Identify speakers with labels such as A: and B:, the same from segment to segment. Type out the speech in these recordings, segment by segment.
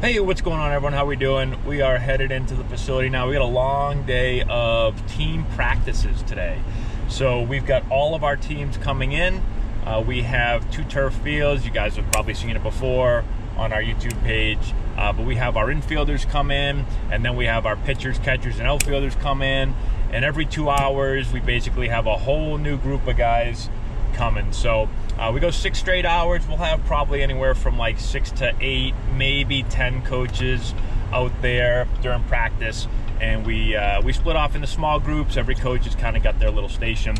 A: Hey, what's going on, everyone? How we doing? We are headed into the facility now. We got a long day of team practices today. So we've got all of our teams coming in. Uh, we have two turf fields. You guys have probably seen it before on our YouTube page. Uh, but we have our infielders come in, and then we have our pitchers, catchers, and outfielders come in. And every two hours, we basically have a whole new group of guys coming. So uh, we go six straight hours. We'll have probably anywhere from like six to eight, maybe ten coaches out there during practice, and we uh, we split off into small groups. Every coach has kind of got their little station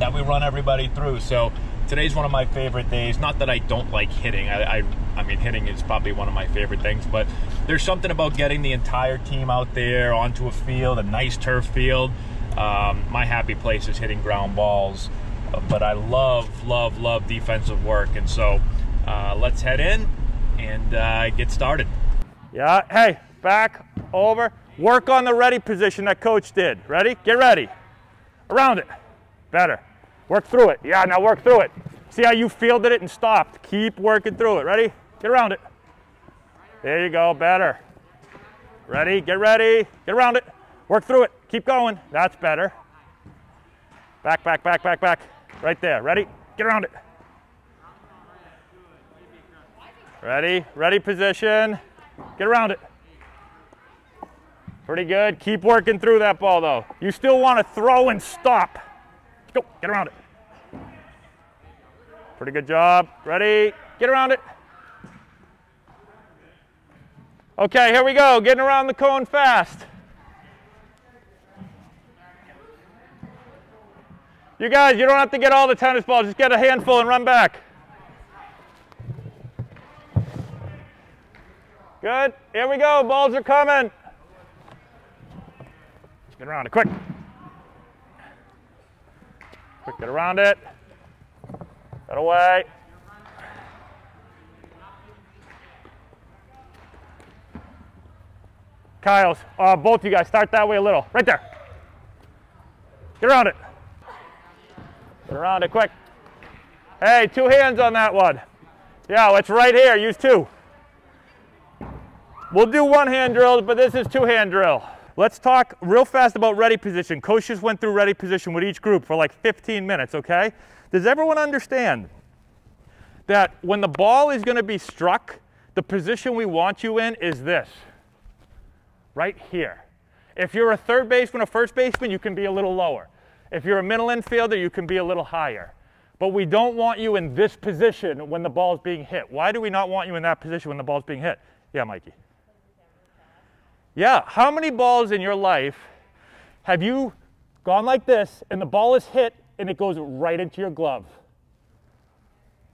A: that we run everybody through. So today's one of my favorite days. Not that I don't like hitting. I, I, I mean, hitting is probably one of my favorite things, but there's something about getting the entire team out there onto a field, a nice turf field. Um, my happy place is hitting ground balls but I love, love, love defensive work. And so uh, let's head in and uh, get started.
B: Yeah, hey, back, over. Work on the ready position that coach did. Ready? Get ready. Around it. Better. Work through it. Yeah, now work through it. See how you fielded it and stopped. Keep working through it. Ready? Get around it. There you go. Better. Ready? Get ready. Get around it. Work through it. Keep going. That's better. Back, back, back, back, back. Right there. Ready? Get around it. Ready? Ready position. Get around it. Pretty good. Keep working through that ball though. You still want to throw and stop. Go. Get around it. Pretty good job. Ready? Get around it. Okay, here we go. Getting around the cone fast. You guys, you don't have to get all the tennis balls. Just get a handful and run back. Good. Here we go. Balls are coming. Get around it quick. Quick, get around it. Get away. Kyle's, uh, both you guys, start that way a little. Right there. Get around it. Get around it quick. Hey, two hands on that one. Yeah, it's right here. Use two. We'll do one hand drills, but this is two hand drill. Let's talk real fast about ready position. Coach just went through ready position with each group for like 15 minutes, okay? Does everyone understand that when the ball is going to be struck, the position we want you in is this, right here. If you're a third baseman or first baseman, you can be a little lower. If you're a middle infielder, you can be a little higher. But we don't want you in this position when the ball's being hit. Why do we not want you in that position when the ball's being hit? Yeah, Mikey. Yeah, how many balls in your life have you gone like this and the ball is hit and it goes right into your glove?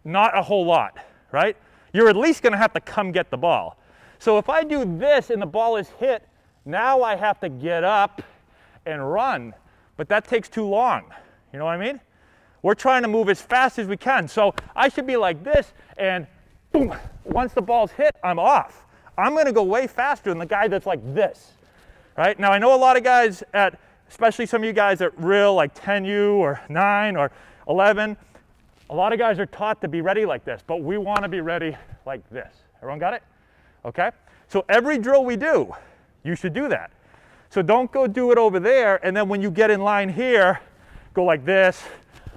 B: Not a whole lot, right? You're at least going to have to come get the ball. So if I do this and the ball is hit, now I have to get up and run but that takes too long. You know what I mean? We're trying to move as fast as we can. So I should be like this and boom, once the ball's hit, I'm off. I'm gonna go way faster than the guy that's like this, right? Now I know a lot of guys at, especially some of you guys at real like 10U or 9 or 11, a lot of guys are taught to be ready like this, but we wanna be ready like this. Everyone got it? Okay? So every drill we do, you should do that. So don't go do it over there. And then when you get in line here, go like this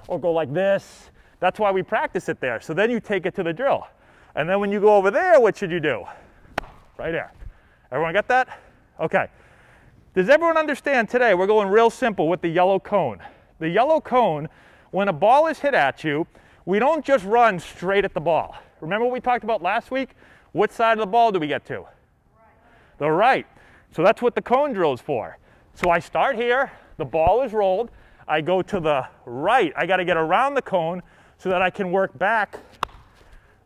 B: or go like this. That's why we practice it there. So then you take it to the drill. And then when you go over there, what should you do? Right there. Everyone get that? Okay. Does everyone understand today? We're going real simple with the yellow cone. The yellow cone, when a ball is hit at you, we don't just run straight at the ball. Remember what we talked about last week? What side of the ball do we get to? The right. So that's what the cone drill is for. So I start here, the ball is rolled, I go to the right. I got to get around the cone so that I can work back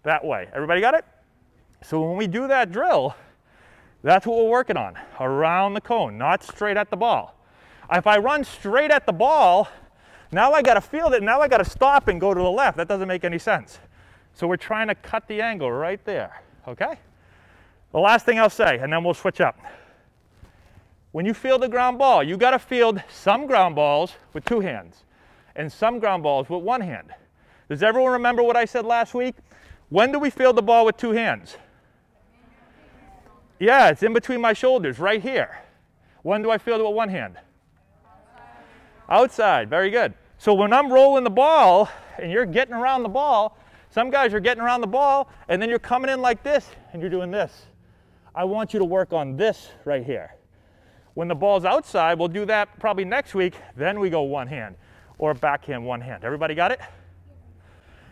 B: that way. Everybody got it? So when we do that drill, that's what we're working on, around the cone, not straight at the ball. If I run straight at the ball, now I got to field it, now I got to stop and go to the left. That doesn't make any sense. So we're trying to cut the angle right there, okay? The last thing I'll say, and then we'll switch up when you field a ground ball, you got to field some ground balls with two hands and some ground balls with one hand. Does everyone remember what I said last week? When do we field the ball with two hands? Yeah, it's in between my shoulders, right here. When do I feel it with one hand? Outside, very good. So when I'm rolling the ball and you're getting around the ball, some guys are getting around the ball and then you're coming in like this and you're doing this. I want you to work on this right here. When the ball's outside, we'll do that probably next week. Then we go one hand or backhand one hand. Everybody got it?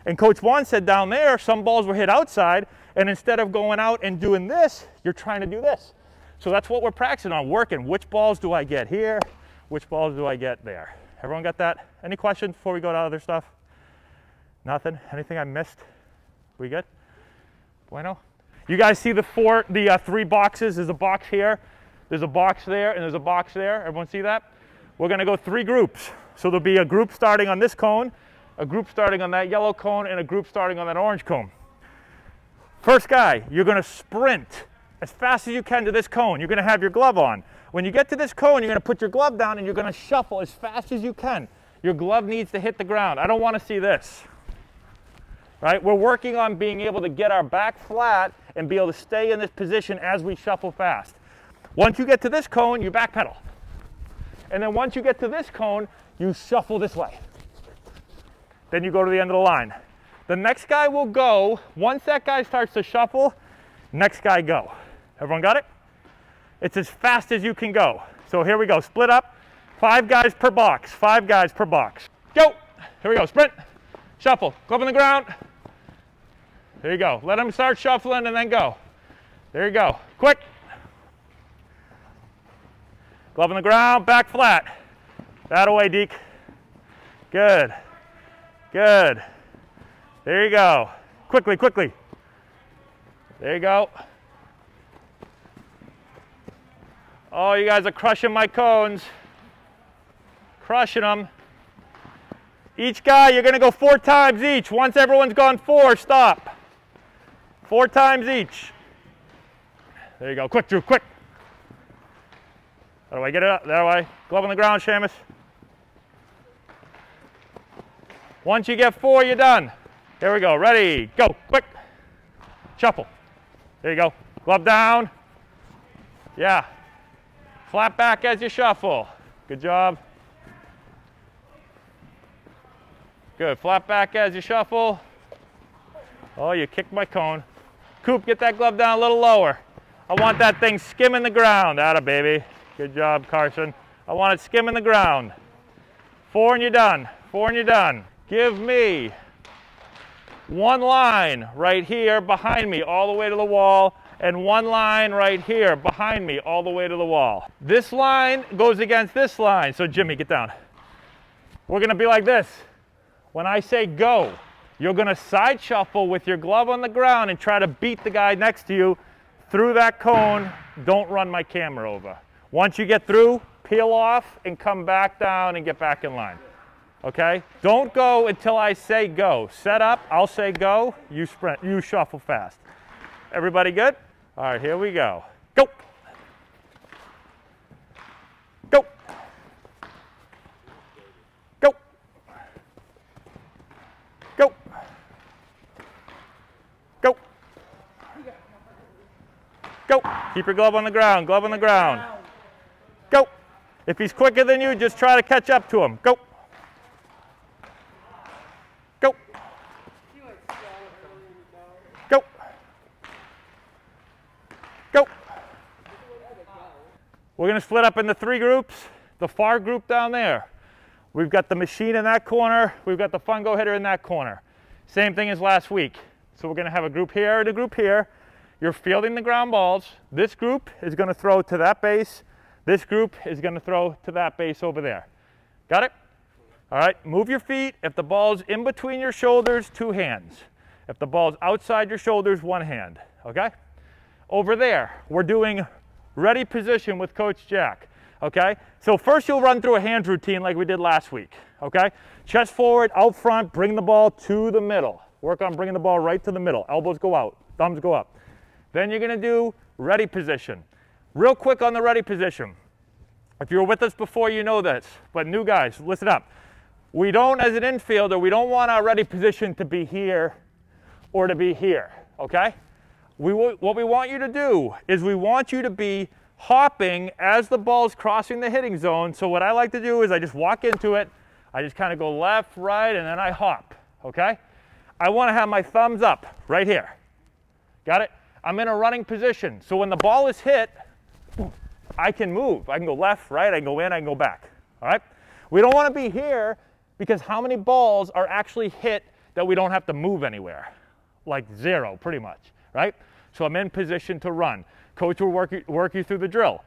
B: And Coach Vaughn said down there, some balls were hit outside, and instead of going out and doing this, you're trying to do this. So that's what we're practicing on, working. Which balls do I get here? Which balls do I get there? Everyone got that? Any questions before we go to other stuff? Nothing? Anything I missed? We good? Bueno? You guys see the four, the uh, three boxes? There's a box here, there's a box there, and there's a box there. Everyone see that? We're gonna go three groups. So there'll be a group starting on this cone, a group starting on that yellow cone, and a group starting on that orange cone. First guy, you're gonna sprint as fast as you can to this cone. You're gonna have your glove on. When you get to this cone, you're gonna put your glove down and you're gonna shuffle as fast as you can. Your glove needs to hit the ground. I don't wanna see this. Right? We're working on being able to get our back flat and be able to stay in this position as we shuffle fast. Once you get to this cone, you back pedal. And then once you get to this cone, you shuffle this way. Then you go to the end of the line. The next guy will go, once that guy starts to shuffle, next guy go. Everyone got it? It's as fast as you can go. So here we go, split up. Five guys per box, five guys per box. Go, here we go, sprint, shuffle, up on the ground. There you go, let them start shuffling and then go. There you go, quick. Glove on the ground, back flat. That away, Deke. Good, good. There you go. Quickly, quickly. There you go. Oh, you guys are crushing my cones. Crushing them. Each guy, you're gonna go four times each. Once everyone's gone four, stop. Four times each. There you go. Quick, Drew, quick. Do I get it up? That way. Glove on the ground, Seamus. Once you get four, you're done. Here we go. Ready, go, quick. Shuffle. There you go. Glove down. Yeah. Flat back as you shuffle. Good job. Good. Flat back as you shuffle. Oh, you kicked my cone. Coop, get that glove down a little lower. I want that thing skimming the ground. Atta baby. Good job, Carson. I want it skimming the ground. Four and you're done. Four and you're done. Give me one line right here behind me all the way to the wall and one line right here behind me all the way to the wall. This line goes against this line. So Jimmy, get down. We're gonna be like this. When I say go, you're gonna side shuffle with your glove on the ground and try to beat the guy next to you through that cone. Don't run my camera over. Once you get through, peel off and come back down and get back in line okay? Don't go until I say go. Set up, I'll say go, you sprint, you shuffle fast. Everybody good? All right, here we go. Go. Go. Go. Go. Go. Go. Keep your glove on the ground, glove on the ground. If he's quicker than you, just try to catch up to him. Go. Go. Go. Go. We're going to split up into three groups. The far group down there. We've got the machine in that corner. We've got the fungo hitter in that corner. Same thing as last week. So we're going to have a group here and a group here. You're fielding the ground balls. This group is going to throw to that base. This group is going to throw to that base over there. Got it? All right, move your feet. If the ball's in between your shoulders, two hands. If the ball's outside your shoulders, one hand, okay? Over there, we're doing ready position with Coach Jack. Okay, so first you'll run through a hand routine like we did last week. Okay, chest forward, out front, bring the ball to the middle. Work on bringing the ball right to the middle. Elbows go out, thumbs go up. Then you're gonna do ready position. Real quick on the ready position. If you were with us before, you know this, but new guys, listen up. We don't, as an infielder, we don't want our ready position to be here or to be here, okay? we, what we want you to do is we want you to be hopping as the ball is crossing the hitting zone. So what I like to do is I just walk into it, I just kind of go left, right, and then I hop, okay? I want to have my thumbs up right here. Got it? I'm in a running position. So when the ball is hit, I can move. I can go left, right, I can go in, I can go back. All right? We don't want to be here because how many balls are actually hit that we don't have to move anywhere? Like zero, pretty much, right? So I'm in position to run. Coach will work you, work you through the drill.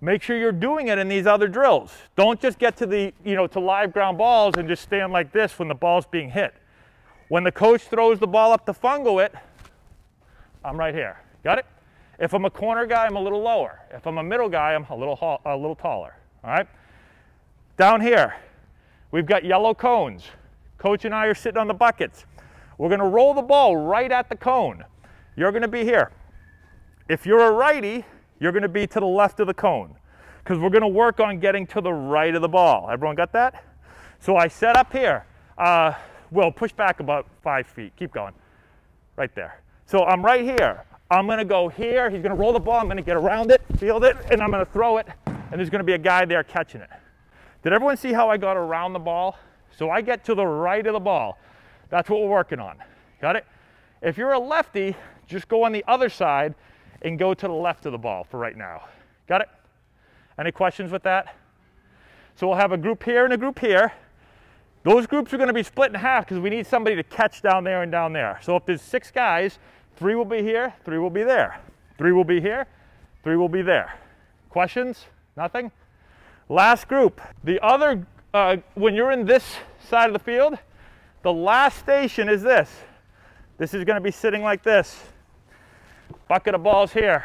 B: Make sure you're doing it in these other drills. Don't just get to the, you know, to live ground balls and just stand like this when the ball's being hit. When the coach throws the ball up to fungo it, I'm right here. Got it? If I'm a corner guy, I'm a little lower. If I'm a middle guy, I'm a little, a little taller. All right? Down here, we've got yellow cones. Coach and I are sitting on the buckets. We're to roll the ball right at the cone. You're to be here. If you're a righty, you're to be to the left of the cone because we're to work on getting to the right of the ball. Everyone got that? So I set up here. Uh, Will, push back about five feet. Keep going. Right there. So I'm right here. I'm to go here. He's going to roll the ball. I'm going to get around it, field it, and I'm going to throw it. And there's going to be a guy there catching it. Did everyone see how I got around the ball? So I get to the right of the ball. That's what we're working on. Got it? If you're a lefty, just go on the other side and go to the left of the ball for right now. Got it? Any questions with that? So we'll have a group here and a group here. Those groups are going to be split in half because we need somebody to catch down there and down there. So if there's six guys, three will be here, three will be there. Three will be here, three will be there. Questions? Nothing? Last group. The other, uh, when you're in this side of the field, the last station is this. This is going to be sitting like this. Bucket of balls here.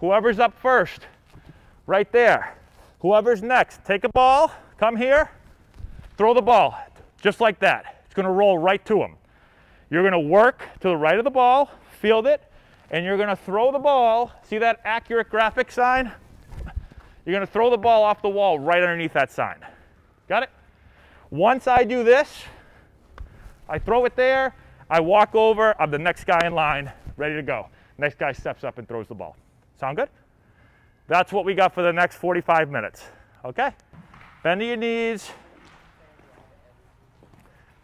B: Whoever's up first, right there. Whoever's next, take a ball, come here, Throw the ball, just like that. It's gonna roll right to him. You're gonna work to the right of the ball, field it, and you're gonna throw the ball. See that accurate graphic sign? You're gonna throw the ball off the wall right underneath that sign. Got it? Once I do this, I throw it there, I walk over, I'm the next guy in line, ready to go. Next guy steps up and throws the ball. Sound good? That's what we got for the next 45 minutes. Okay? Bend to your knees,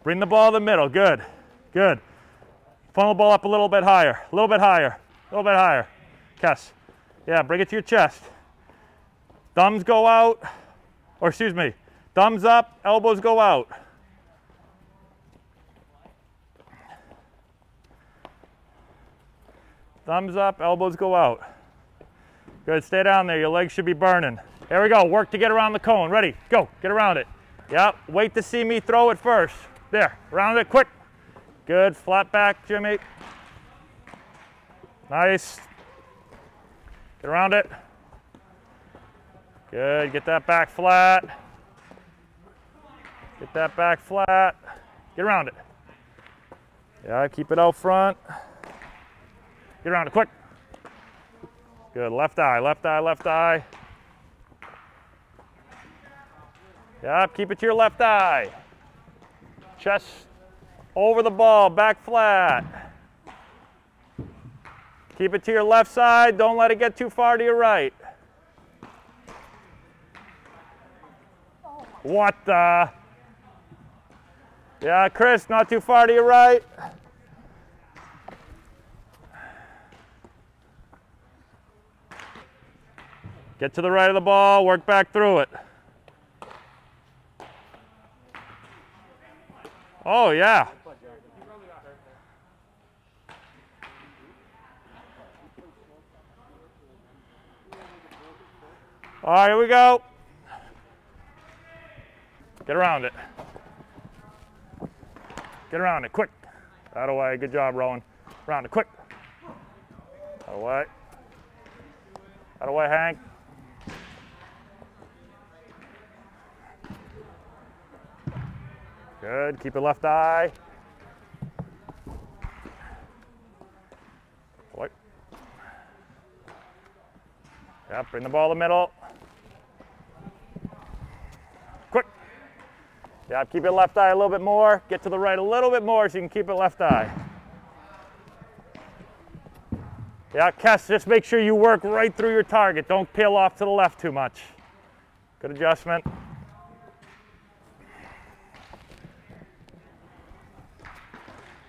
B: Bring the ball to the middle. Good. Good. Funnel ball up a little bit higher. A little bit higher. A little bit higher. Kess. Yeah, bring it to your chest. Thumbs go out. Or excuse me. Thumbs up, elbows go out. Thumbs up, elbows go out. Good, stay down there. Your legs should be burning. There we go. Work to get around the cone. Ready, go. Get around it. Yep, wait to see me throw it first. There, round it quick. Good, flat back, Jimmy. Nice. Get around it. Good, get that back flat. Get that back flat. Get around it. Yeah, keep it out front. Get around it quick. Good, left eye, left eye, left eye. Yep, keep it to your left eye. Chest over the ball, back flat. Keep it to your left side. Don't let it get too far to your right. What the? Yeah, Chris, not too far to your right. Get to the right of the ball, work back through it. Oh, yeah. All right, here we go. Get around it. Get around it, quick. Out of way, good job, Rowan. Around it, quick. Out of the way. Out of the way, Hank. Good, keep your left eye. Yep, bring the ball to the middle. Yep, keep your left eye a little bit more. Get to the right a little bit more so you can keep it left eye. Yeah, Kess, just make sure you work right through your target. Don't peel off to the left too much. Good adjustment.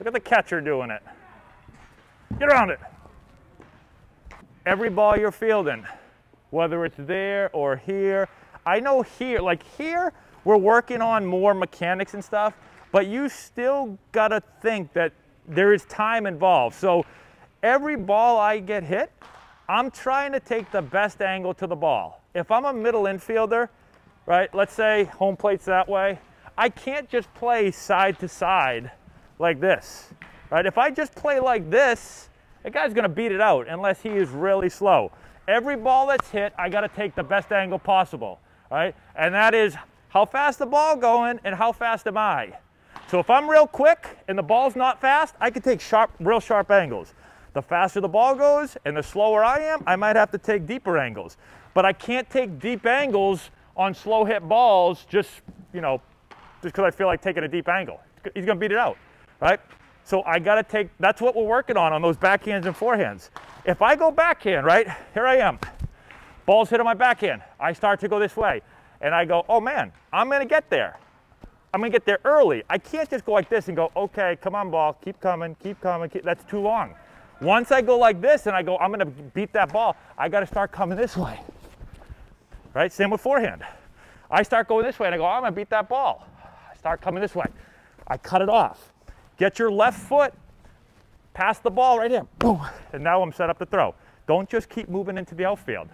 B: Look at the catcher doing it. Get around it. Every ball you're fielding, whether it's there or here. I know here, like here, we're working on more mechanics and stuff, but you still gotta think that there is time involved. So every ball I get hit, I'm trying to take the best angle to the ball. If I'm a middle infielder, right, let's say home plate's that way, I can't just play side to side like this, right? If I just play like this, the guy's gonna beat it out unless he is really slow. Every ball that's hit, I gotta take the best angle possible, right? And that is how fast the ball going and how fast am I? So if I'm real quick and the ball's not fast, I can take sharp, real sharp angles. The faster the ball goes and the slower I am, I might have to take deeper angles. But I can't take deep angles on slow hit balls just, you know, just because I feel like taking a deep angle. He's going to beat it out, right? So I got to take, that's what we're working on, on those backhands and forehands. If I go backhand, right, here I am, ball's hit on my backhand. I start to go this way. And I go, oh man, I'm to get there. I'm to get there early. I can't just go like this and go, okay, come on, ball, keep coming, keep coming. Keep, that's too long. Once I go like this and I go, I'm to beat that ball, I got to start coming this way. Right? Same with forehand. I start going this way and I go, I'm to beat that ball. I start coming this way. I cut it off. Get your left foot past the ball right here. Boom. And now I'm set up to throw. Don't just keep moving into the outfield.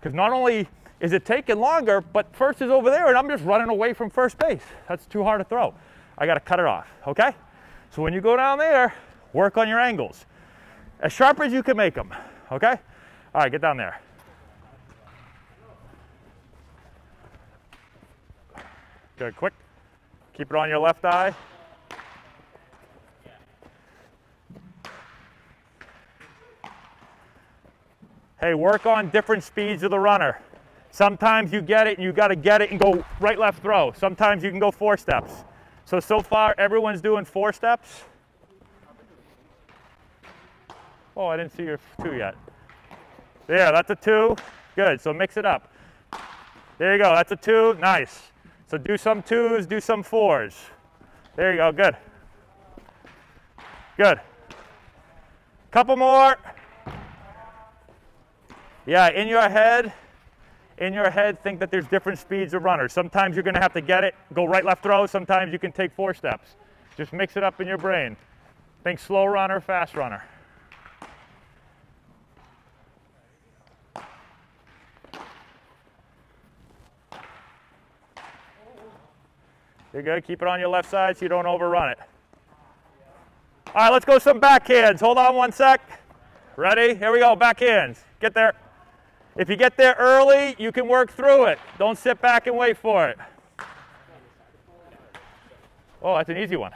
B: Because not only is it taking longer, but first is over there and I'm just running away from first base. That's too hard to throw. I got to cut it off, okay? So when you go down there, work on your angles. As sharp as you can make them, okay? All right, get down there. Good, quick. Keep it on your left eye. Hey, work on different speeds of the runner. Sometimes you get it and you got to get it and go right, left throw. Sometimes you can go four steps. So, so far everyone's doing four steps. Oh, I didn't see your two yet. There, that's a two. Good, so mix it up. There you go, that's a two, nice. So do some twos, do some fours. There you go, good. Good. Couple more. Yeah, in your head, in your head, think that there's different speeds of runners. Sometimes you're gonna have to get it, go right, left throw. Sometimes you can take four steps. Just mix it up in your brain. Think slow runner, fast runner. You're good. Keep it on your left side so you don't overrun it. All right, let's go some backhands. Hold on one sec. Ready? Here we go, backhands. Get there. If you get there early, you can work through it. Don't sit back and wait for it. Oh, that's an easy one.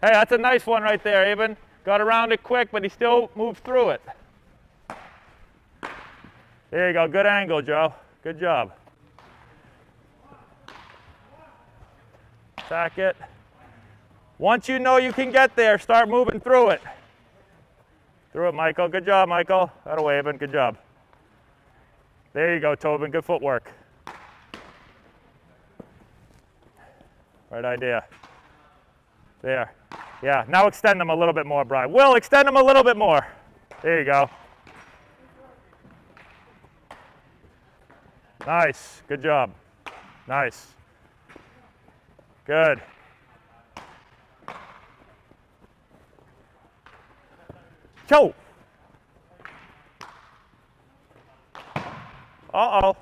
B: Hey, that's a nice one right there, Even. Got around it quick, but he still moved through it. There you go. Good angle, Joe. Good job. Back it. Once you know you can get there, start moving through it. Through it, Michael. Good job, Michael. That'll waving. Good job. There you go, Tobin. Good footwork. Right idea. There. Yeah, now extend them a little bit more, Brian. Will, extend them a little bit more. There you go. Nice. Good job. Nice. Good. Cho. Uh-oh.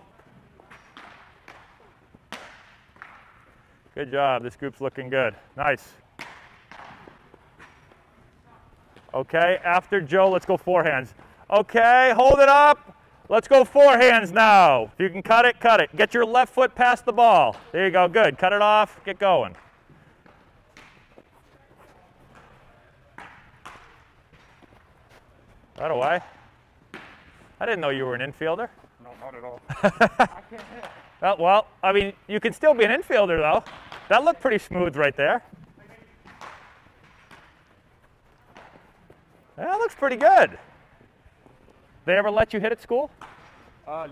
B: Good job. This group's looking good. Nice. Okay, after Joe, let's go forehands. Okay, hold it up. Let's go forehands now. If you can cut it, cut it. Get your left foot past the ball. There you go, good. Cut it off, get going. Right away. I didn't know you were an infielder.
C: No, not at all.
B: I can't hit. Well, well, I mean, you can still be an infielder though. That looked pretty smooth right there. That looks pretty good. They ever let you hit at school?
C: Uh,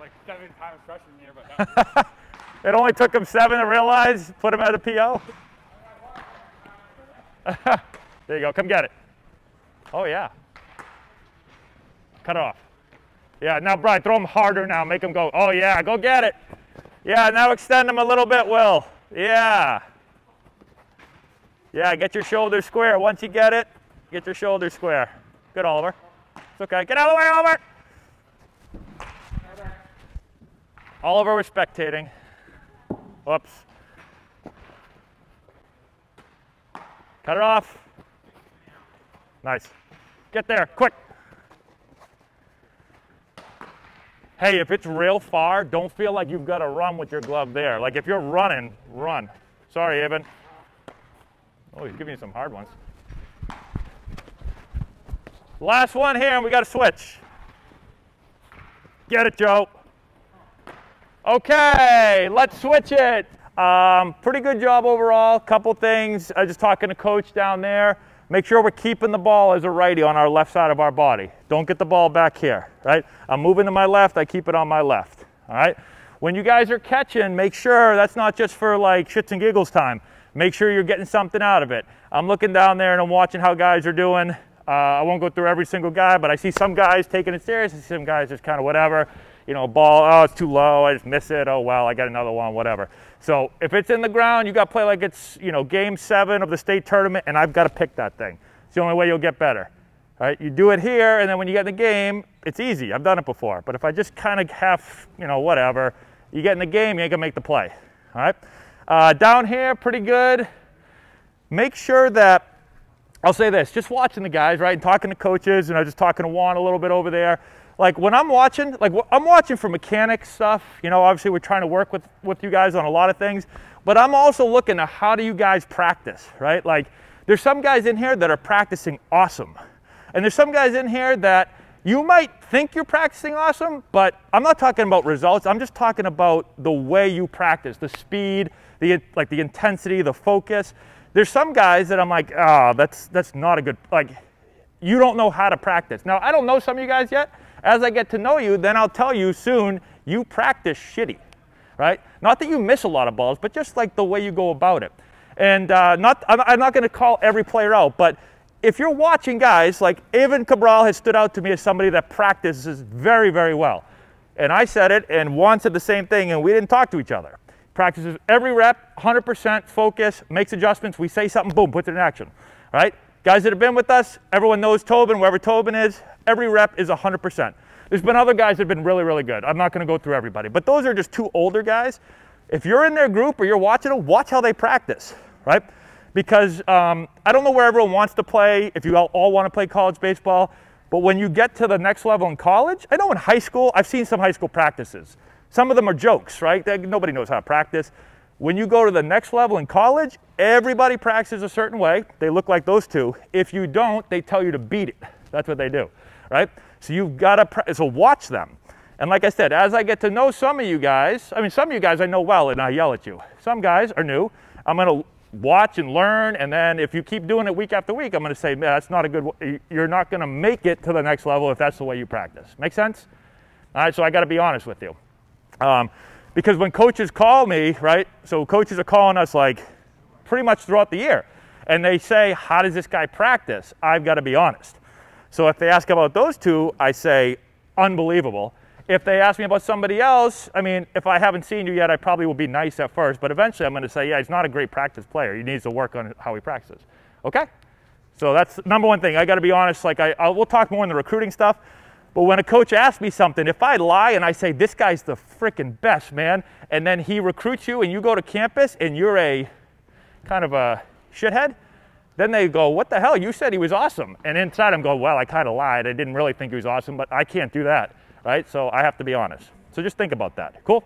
C: like seven times freshman year, but no.
B: It only took them seven to realize, put them at a PO. there you go, come get it. Oh yeah. Cut it off. Yeah, now Brian, throw them harder now, make them go, oh yeah, go get it. Yeah, now extend them a little bit, Will. Yeah. Yeah, get your shoulders square. Once you get it, get your shoulders square. Good, Oliver. It's okay. Get out of the way, Oliver. Oliver was spectating. Whoops. Cut it off. Nice. Get there, quick. Hey, if it's real far, don't feel like you've got to run with your glove there. Like if you're running, run. Sorry, Evan. Oh, he's giving you some hard ones. Last one here, and we got to switch. Get it, Joe. Okay, let's switch it. Um, pretty good job overall. Couple things. I was just talking to coach down there. Make sure we're keeping the ball as a righty on our left side of our body. Don't get the ball back here, right? I'm moving to my left, I keep it on my left, all right? When you guys are catching, make sure that's not just for like shits and giggles time. Make sure you're getting something out of it. I'm looking down there and I'm watching how guys are doing. Uh, I won't go through every single guy, but I see some guys taking it serious. I see some guys just kind of whatever. You know, ball, oh, it's too low. I just miss it. Oh, well, I got another one, whatever. So if it's in the ground, you got to play like it's, you know, game seven of the state tournament, and I've got to pick that thing. It's the only way you'll get better. All right, you do it here, and then when you get in the game, it's easy. I've done it before. But if I just kind of have, you know, whatever, you get in the game, you ain't going to make the play. All right? Uh, down here, pretty good. Make sure that, I'll say this, just watching the guys, right, and talking to coaches, and I was just talking to Juan a little bit over there like when I'm watching, like I'm watching for mechanics stuff, you know, obviously we're trying to work with, with you guys on a lot of things, but I'm also looking at how do you guys practice, right? Like there's some guys in here that are practicing awesome. And there's some guys in here that you might think you're practicing awesome, but I'm not talking about results. I'm just talking about the way you practice, the speed, the like the intensity, the focus. There's some guys that I'm like, oh, that's that's not a good like you don't know how to practice. Now, I don't know some of you guys yet, as I get to know you, then I'll tell you soon you practice shitty, right? Not that you miss a lot of balls, but just like the way you go about it. And uh, not, I'm not going to call every player out, but if you're watching guys, like Evan Cabral has stood out to me as somebody that practices very, very well. And I said it, and Juan said the same thing, and we didn't talk to each other. Practices every rep, 100% focus, makes adjustments. We say something, boom, puts it in action, right? Guys that have been with us, everyone knows Tobin, wherever Tobin is, every rep is 100%. There's been other guys that have been really, really good. I'm not going to go through everybody, but those are just two older guys. If you're in their group or you're watching them, watch how they practice, right? Because um, I don't know where everyone wants to play, if you all, want to play college baseball, but when you get to the next level in college, I know in high school, I've seen some high school practices. Some of them are jokes, right? They, nobody knows how to practice. When you go to the next level in college, everybody practices a certain way. They look like those two. If you don't, they tell you to beat it. That's what they do, right? So you've got to, so watch them. And like I said, as I get to know some of you guys, I mean, some of you guys I know well and I yell at you. Some guys are new. I'm going to watch and learn. And then if you keep doing it week after week, I'm going to say, man, that's not a good, you're not going to make it to the next level if that's the way you practice. Make sense? All right, so I got to be honest with you. Um, because when coaches call me, right, so coaches are calling us like pretty much throughout the year, and they say, How does this guy practice? I've got to be honest. So if they ask about those two, I say, Unbelievable. If they ask me about somebody else, I mean, if I haven't seen you yet, I probably will be nice at first, but eventually I'm going to say, Yeah, he's not a great practice player. He needs to work on how he practices. Okay? So that's number one thing. I got to be honest. Like I, I, we'll talk more in the recruiting stuff, but when a coach asks me something, if I lie and I say, this guy's the freaking best, man, and then he recruits you and you go to campus and you're a kind of a shithead, then they go, what the hell? You said he was awesome. And inside I'm going, well, I kind of lied. I didn't really think he was awesome, but I can't do that, right? So I have to be honest. So just think about that. Cool?